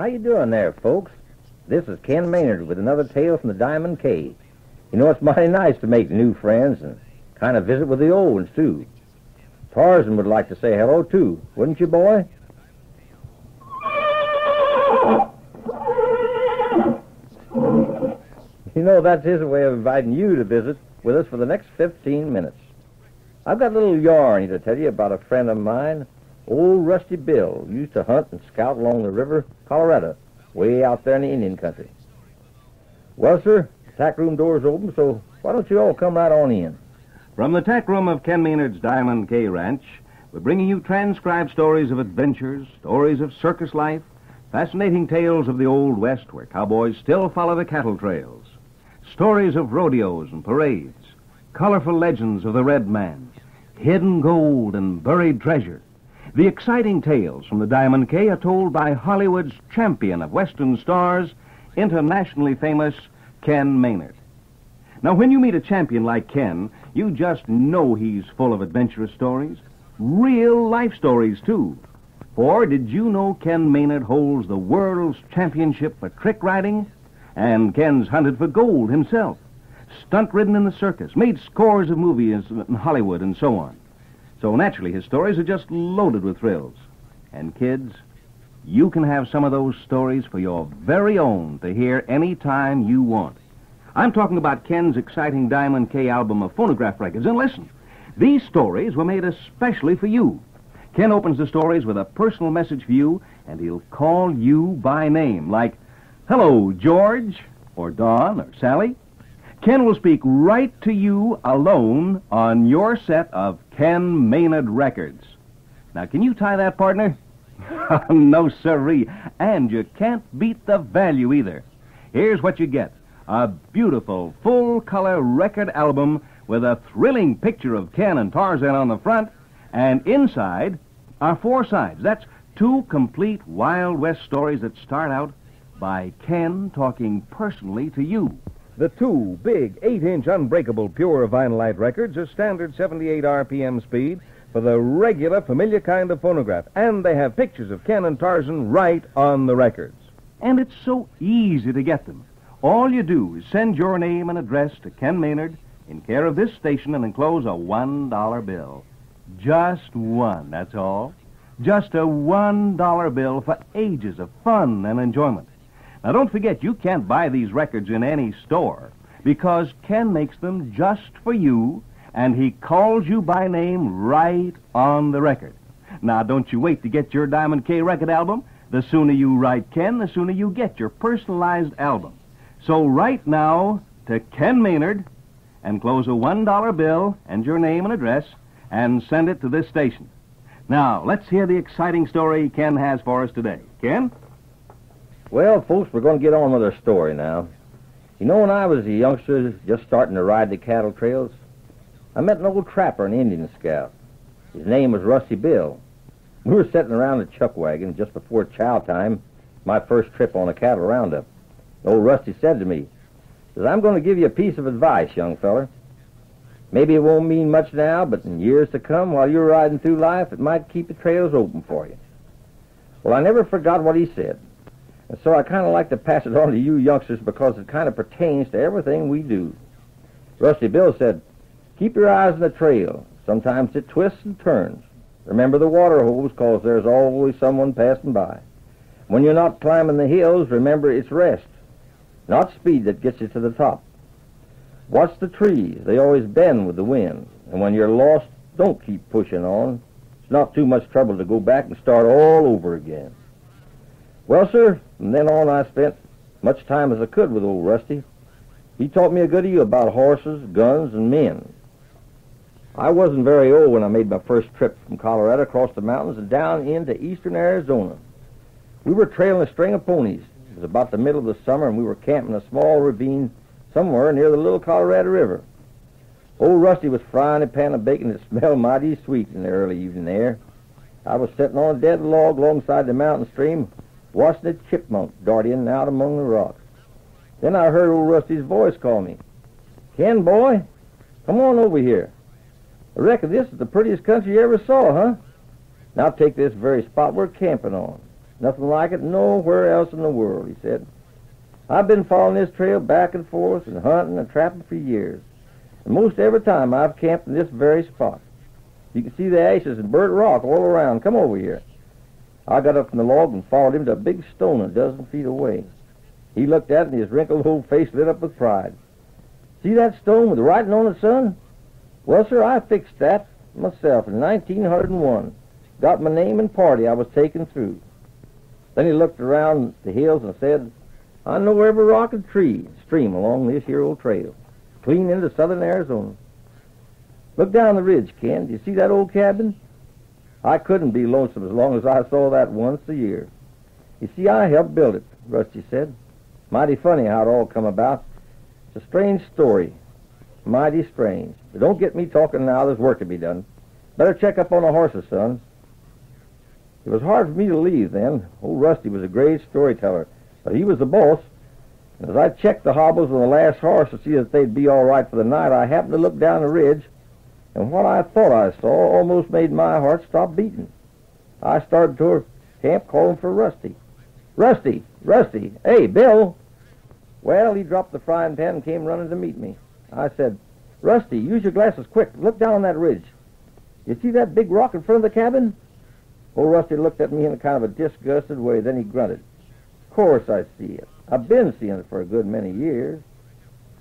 How you doing there, folks? This is Ken Maynard with another tale from the Diamond K. You know, it's mighty nice to make new friends and kind of visit with the old ones, too. Tarzan would like to say hello, too, wouldn't you, boy? You know, that's his way of inviting you to visit with us for the next 15 minutes. I've got a little yarn to tell you about a friend of mine, old Rusty Bill, used to hunt and scout along the river Colorado, way out there in the Indian country. Well, sir, the tack room door's open, so why don't you all come right on in? From the tack room of Ken Maynard's Diamond K Ranch, we're bringing you transcribed stories of adventures, stories of circus life, fascinating tales of the Old West where cowboys still follow the cattle trails, stories of rodeos and parades, colorful legends of the Red Man, hidden gold and buried treasure. The exciting tales from the Diamond K are told by Hollywood's champion of Western stars, internationally famous Ken Maynard. Now, when you meet a champion like Ken, you just know he's full of adventurous stories. Real life stories, too. For did you know Ken Maynard holds the world's championship for trick riding? And Ken's hunted for gold himself. Stunt ridden in the circus, made scores of movies in Hollywood, and so on. So naturally, his stories are just loaded with thrills. And kids, you can have some of those stories for your very own to hear any time you want. I'm talking about Ken's exciting Diamond K album of phonograph records. And listen, these stories were made especially for you. Ken opens the stories with a personal message for you, and he'll call you by name, like, Hello, George, or Don, or Sally. Ken will speak right to you alone on your set of Ken Maynard records. Now, can you tie that, partner? no, sirree. And you can't beat the value either. Here's what you get a beautiful, full color record album with a thrilling picture of Ken and Tarzan on the front, and inside are four sides. That's two complete Wild West stories that start out by Ken talking personally to you. The two big 8 inch unbreakable pure vinylite records are standard 78 RPM speed for the regular familiar kind of phonograph, and they have pictures of Ken and Tarzan right on the records. And it's so easy to get them. All you do is send your name and address to Ken Maynard in care of this station and enclose a $1 bill. Just one, that's all. Just a $1 bill for ages of fun and enjoyment. Now, don't forget, you can't buy these records in any store because Ken makes them just for you and he calls you by name right on the record. Now, don't you wait to get your Diamond K record album. The sooner you write Ken, the sooner you get your personalized album. So write now to Ken Maynard and close a $1 bill and your name and address and send it to this station. Now, let's hear the exciting story Ken has for us today. Ken? Well, folks, we're going to get on with our story now. You know, when I was a youngster just starting to ride the cattle trails, I met an old trapper and Indian scout. His name was Rusty Bill. We were sitting around the chuck wagon just before chow time, my first trip on a cattle roundup. Old Rusty said to me, says, I'm going to give you a piece of advice, young feller. Maybe it won't mean much now, but in years to come, while you're riding through life, it might keep the trails open for you. Well, I never forgot what he said. And so I kind of like to pass it on to you youngsters because it kind of pertains to everything we do. Rusty Bill said, keep your eyes on the trail. Sometimes it twists and turns. Remember the water holes, because there's always someone passing by. When you're not climbing the hills, remember it's rest not speed that gets you to the top. Watch the trees. They always bend with the wind. And when you're lost, don't keep pushing on. It's not too much trouble to go back and start all over again. Well, sir, from then on I spent much time as I could with old Rusty. He taught me a good deal about horses, guns, and men. I wasn't very old when I made my first trip from Colorado across the mountains and down into eastern Arizona. We were trailing a string of ponies it was about the middle of the summer, and we were camping in a small ravine somewhere near the Little Colorado River. Old Rusty was frying a pan of bacon that smelled mighty sweet in the early evening air. I was sitting on a dead log alongside the mountain stream, watching a chipmunk dart in and out among the rocks. Then I heard old Rusty's voice call me. Ken, boy, come on over here. I reckon this is the prettiest country you ever saw, huh? Now take this very spot we're camping on. Nothing like it nowhere else in the world, he said. I've been following this trail back and forth and hunting and trapping for years. And most every time I've camped in this very spot. You can see the ashes and burnt rock all around. Come over here. I got up from the log and followed him to a big stone a dozen feet away. He looked at it and his wrinkled old face lit up with pride. See that stone with the writing on it, son? Well, sir, I fixed that myself in 1901. Got my name and party I was taken through. Then he looked around the hills and said, I know every rock and tree stream along this here old trail, clean into southern Arizona. Look down the ridge, Ken. Do you see that old cabin? I couldn't be lonesome as long as I saw that once a year. You see, I helped build it, Rusty said. Mighty funny how it all come about. It's a strange story. Mighty strange. But don't get me talking now. There's work to be done. Better check up on the horses, son. It was hard for me to leave then. Old Rusty was a great storyteller, but he was the boss. And as I checked the hobbles on the last horse to see that they'd be all right for the night, I happened to look down the ridge, and what I thought I saw almost made my heart stop beating. I started toward camp calling for Rusty. Rusty! Rusty! Hey, Bill! Well, he dropped the frying pan and came running to meet me. I said, Rusty, use your glasses quick. Look down on that ridge. You see that big rock in front of the cabin? Old Rusty looked at me in a kind of a disgusted way. Then he grunted. Of course I see it. I've been seeing it for a good many years.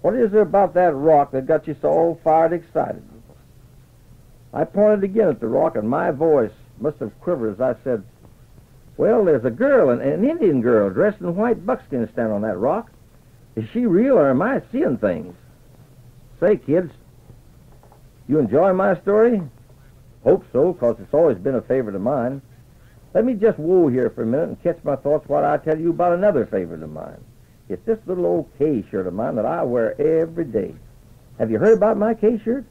What is there about that rock that got you so all fired excited? I pointed again at the rock, and my voice must have quivered as I said, Well, there's a girl, an, an Indian girl, dressed in white buckskin standing on that rock. Is she real, or am I seeing things? Say, kids, you enjoy my story? Hope so, 'cause it's always been a favorite of mine. Let me just whoa here for a minute and catch my thoughts while I tell you about another favorite of mine. It's this little old K shirt of mine that I wear every day. Have you heard about my K shirt?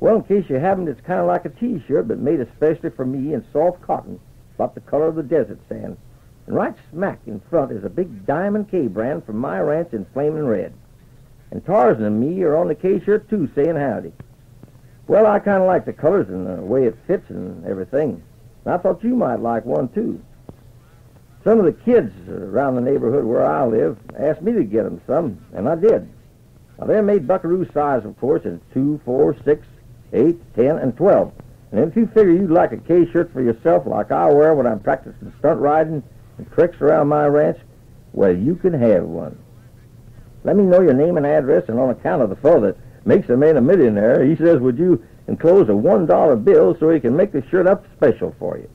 Well, in case you haven't, it's kind of like a T-shirt, but made especially for me in soft cotton, about the color of the desert sand. And right smack in front is a big Diamond K brand from my ranch in Flaming Red. And Tarzan and me are on the K shirt too, saying howdy. Well, I kind of like the colors and the way it fits and everything. And I thought you might like one too. Some of the kids around the neighborhood where I live asked me to get them some, and I did. Now, they're made buckaroo size, of course, in two, four, six, eight, ten, and twelve. And if you figure you'd like a K shirt for yourself like I wear when I'm practicing stunt riding and tricks around my ranch, well, you can have one. Let me know your name and address, and on account of the fellow that makes a man a millionaire, he says, would you enclose a one dollar bill so he can make the shirt up special for you?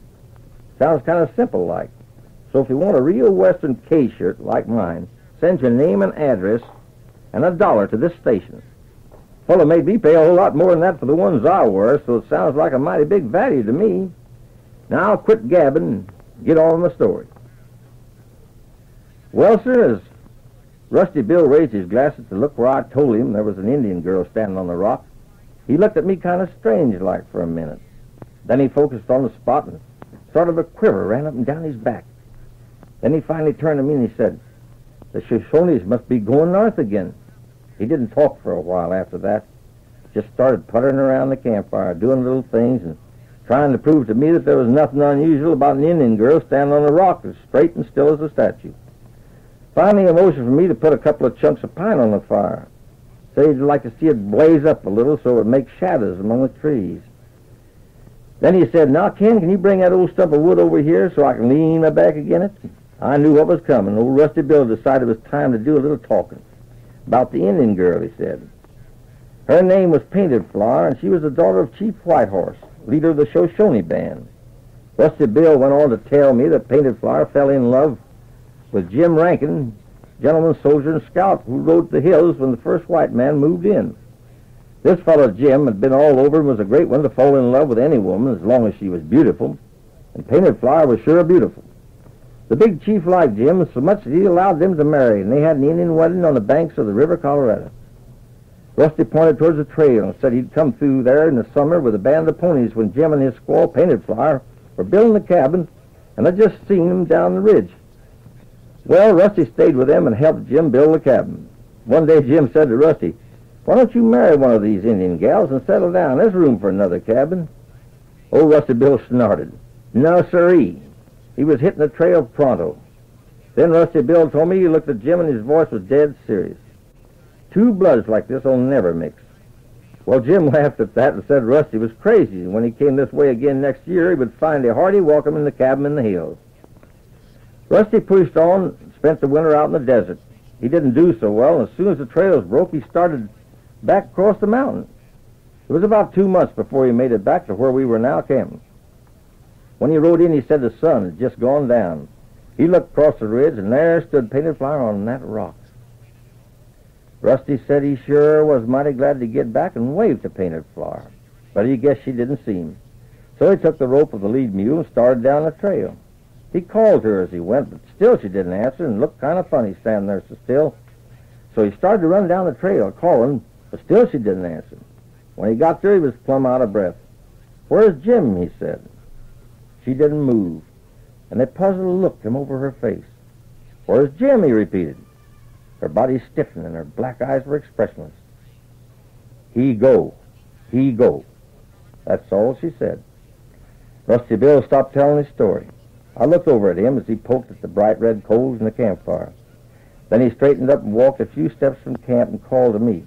Sounds kind of simple like. So if you want a real Western K shirt like mine, send your name and address and a dollar to this station. Fellow made me pay a whole lot more than that for the ones I wore, so it sounds like a mighty big value to me. Now I'll quit gabbing and get on with my story. Well, sir, as Rusty Bill raised his glasses to look where I told him there was an Indian girl standing on the rock, he looked at me kind of strange like for a minute. Then he focused on the spot and sort of a quiver ran up and down his back. Then he finally turned to me and he said, The Shoshones must be going north again. He didn't talk for a while after that. Just started puttering around the campfire, doing little things and trying to prove to me that there was nothing unusual about an Indian girl standing on a rock as straight and still as a statue. Finally, a motion for me to put a couple of chunks of pine on the fire. Said he'd like to see it blaze up a little so it would make shadows among the trees. Then he said, Now, Ken, can you bring that old stump of wood over here so I can lean my back against it? I knew what was coming. Old Rusty Bill decided it was time to do a little talking. About the Indian girl, he said. Her name was Painted Flower, and she was the daughter of Chief Whitehorse, leader of the Shoshone band. Rusty Bill went on to tell me that Painted Flower fell in love with Jim Rankin, gentleman soldier and scout who rode the hills when the first white man moved in. This fellow Jim had been all over and was a great one to fall in love with any woman as long as she was beautiful, and Painted Flower was sure beautiful. The big chief liked Jim so much that he allowed them to marry, and they had an Indian wedding on the banks of the River Colorado. Rusty pointed towards the trail and said he'd come through there in the summer with a band of ponies when Jim and his squaw Painted Flower were building the cabin, and I'd just seen him down the ridge. Well, Rusty stayed with them and helped Jim build the cabin. One day Jim said to Rusty, Why don't you marry one of these Indian gals and settle down? There's room for another cabin. Old Rusty Bill snorted. No, siree. He was hitting the trail pronto. Then Rusty Bill told me he looked at Jim and his voice was dead serious. Two bloods like this will never mix. Well, Jim laughed at that and said Rusty was crazy. and When he came this way again next year, he would find a hearty welcome in the cabin in the hills. Rusty pushed on, and spent the winter out in the desert. He didn't do so well, and as soon as the trails broke, he started back across the mountain. It was about two months before he made it back to where we were now camping. When he rode in, he said the sun had just gone down. He looked across the ridge, and there stood Painted Flower on that rock. Rusty said he sure was mighty glad to get back and waved to Painted Flower, but he guessed she didn't see him. So he took the rope of the lead mule and started down the trail. He called her as he went, but still she didn't answer and looked kind of funny standing there so still. So he started to run down the trail, calling, but still she didn't answer. When he got there, he was plumb out of breath. Where's Jim? he said. She didn't move, and a puzzled look came over her face. Where's Jim? he repeated. Her body stiffened and her black eyes were expressionless. He go. He go. That's all she said. Rusty Bill stopped telling his story. I looked over at him as he poked at the bright red coals in the campfire. Then he straightened up and walked a few steps from camp and called to me.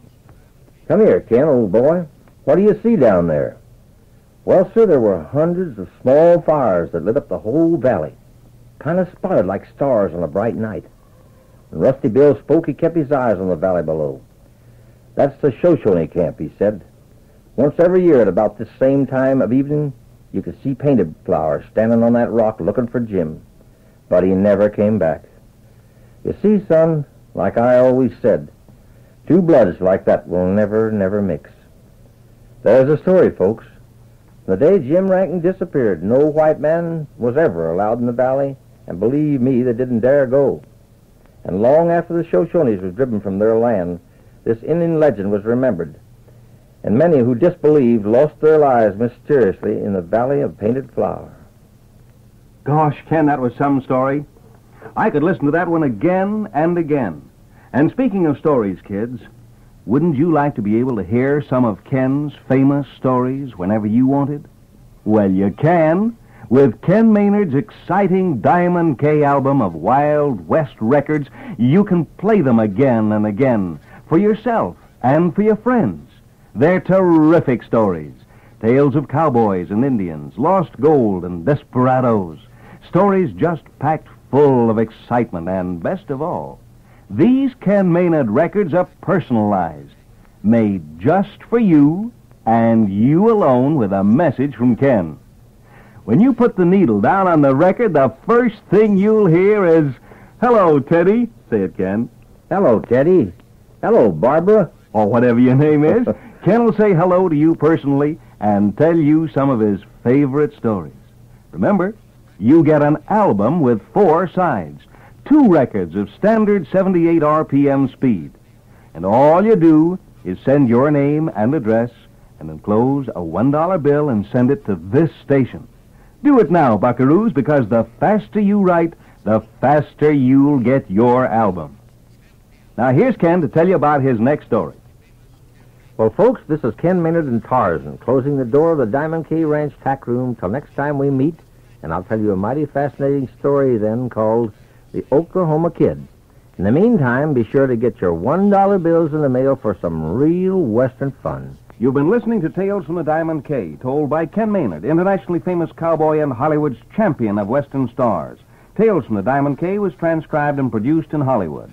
Come here, Ken, old boy. What do you see down there? Well, sir, there were hundreds of small fires that lit up the whole valley, kind of spotted like stars on a bright night. When Rusty Bill spoke, he kept his eyes on the valley below. That's the Shoshone camp, he said. Once every year at about this same time of evening, you could see Painted Flower standing on that rock looking for Jim. But he never came back. You see, son, like I always said, two bloods like that will never, never mix. There's a story, folks. The day Jim Rankin disappeared, no white man was ever allowed in the valley, and believe me, they didn't dare go. And long after the Shoshones was driven from their land, this Indian legend was remembered, and many who disbelieved lost their lives mysteriously in the Valley of Painted Flower. Gosh, Ken, that was some story. I could listen to that one again and again. And speaking of stories, kids, wouldn't you like to be able to hear some of Ken's famous stories whenever you wanted? Well, you can with Ken Maynard's exciting Diamond K album of Wild West records. You can play them again and again for yourself and for your friends. They're terrific stories. Tales of cowboys and Indians, lost gold and desperados. Stories just packed full of excitement and, best of all, these Ken Maynard records are personalized, made just for you and you alone with a message from Ken. When you put the needle down on the record, the first thing you'll hear is, Hello, Teddy. Say it, Ken. Hello, Teddy. Hello, Barbara. Or whatever your name is. Ken will say hello to you personally and tell you some of his favorite stories. Remember, you get an album with four sides two records of standard 78 RPM speed. And all you do is send your name and address and enclose a $1 bill and send it to this station. Do it now, buckaroos, because the faster you write, the faster you'll get your album. Now, here's Ken to tell you about his next story. Well, folks, this is Ken Maynard and Tarzan closing the door of the Diamond K Ranch tack room till next time we meet, and I'll tell you a mighty fascinating story then called the Oklahoma Kid. In the meantime, be sure to get your $1 bills in the mail for some real Western fun. You've been listening to Tales from the Diamond K, told by Ken Maynard, internationally famous cowboy and Hollywood's champion of Western stars. Tales from the Diamond K was transcribed and produced in Hollywood.